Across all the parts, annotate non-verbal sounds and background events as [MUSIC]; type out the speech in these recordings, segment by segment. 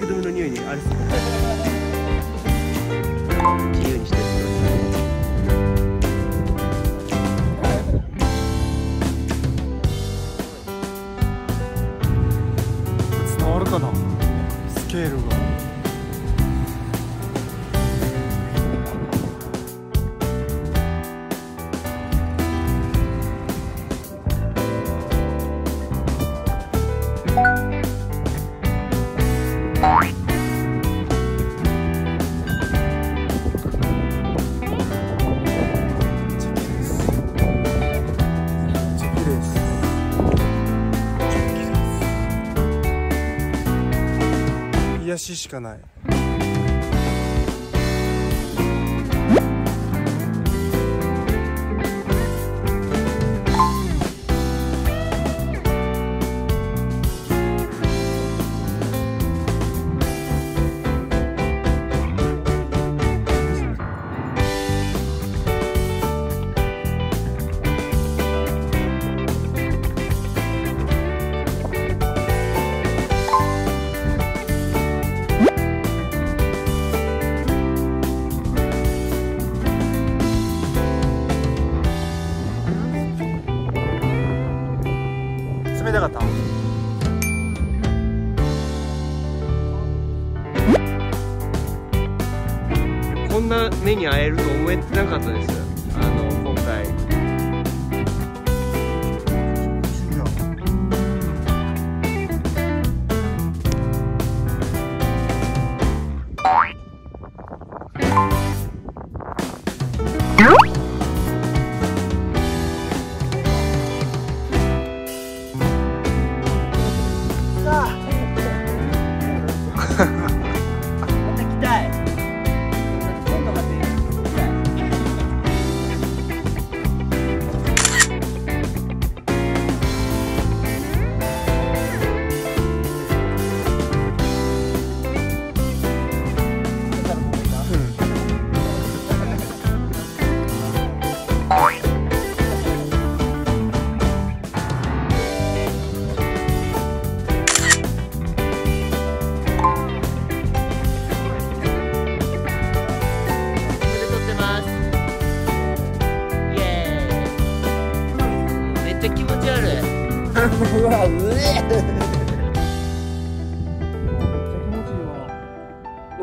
の匂いにあれそう自由にしてる伝わるかな？スケールが癒ししかない。冷たかった。こんな目に会えると思えてなかったです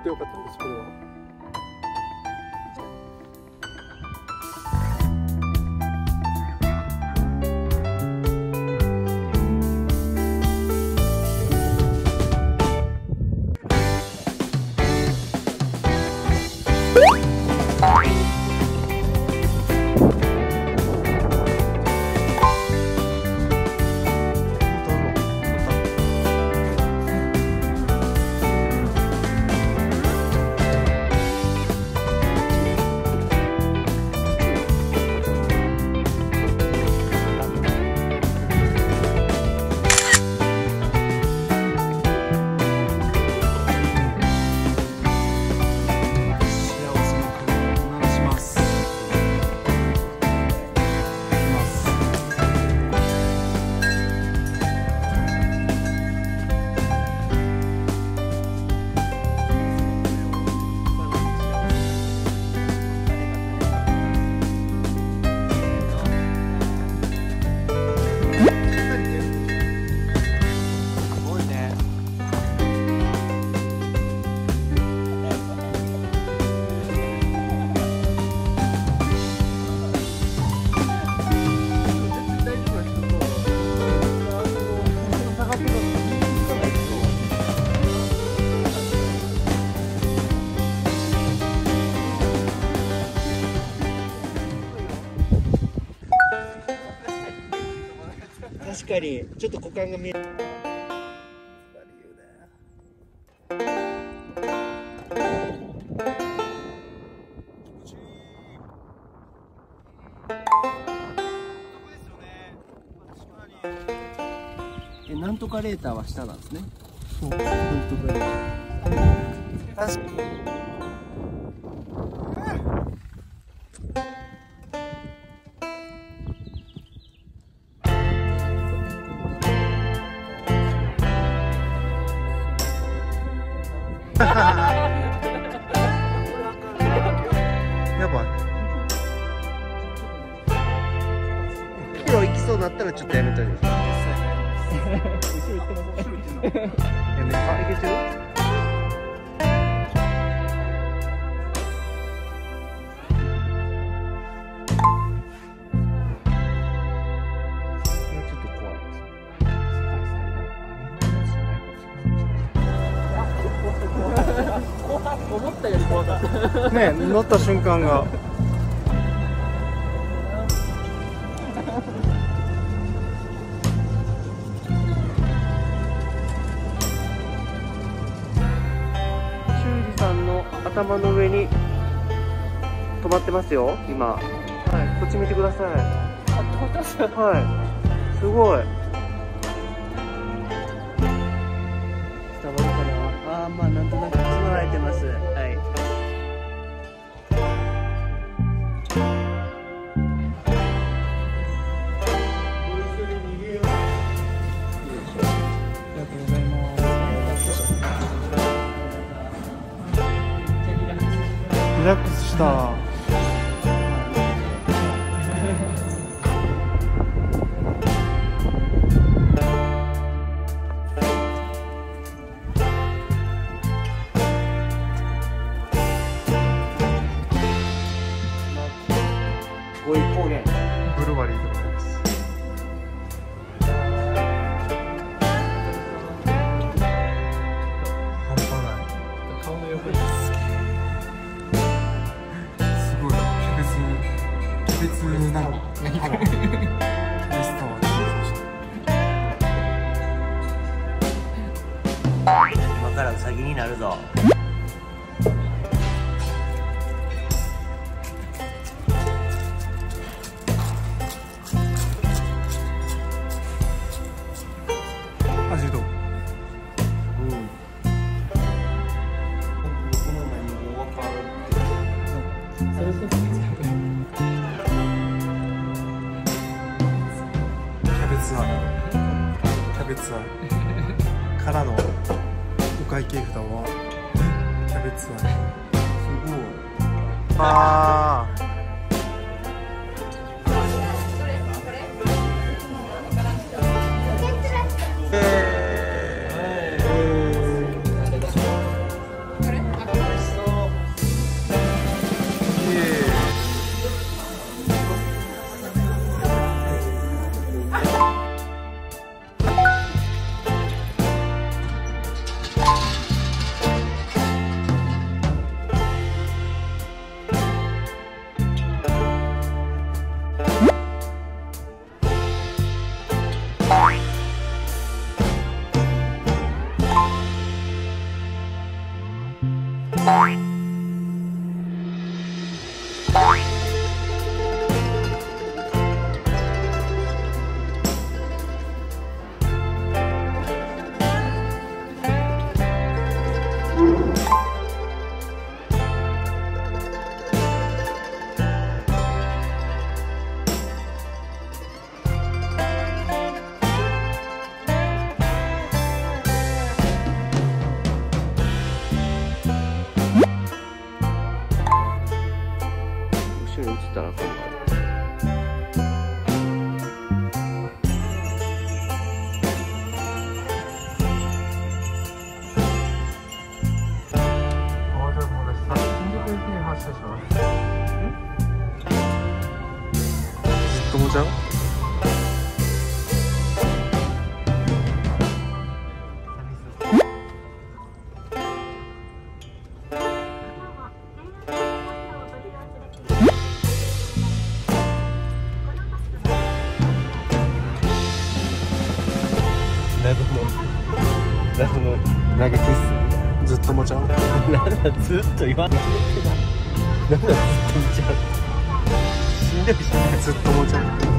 ってよかったですこれは。幸確かにちょっと股間が見えなんとかレーターは下なんですね。そう本当だよ確かやばい。プロ行きそうになったらちょっとやめといて [LAUGHS] やめあいけてる？ったより怖かったね乗った瞬間が。修二さんの頭の上に止まってますよ。今。はい。こっち見てください。はい。すごいリラックスからウサギになるぞ。味どうそれこそキャベツ愛キャベツ愛からの会計札は。キャベツ愛すごい。ああずっともちゃう謎の謎の投げキッずっともちゃうスなんだずっと言わんとなんだずっと見ちゃう。[LAUGHS] しんどいしずっともちゃう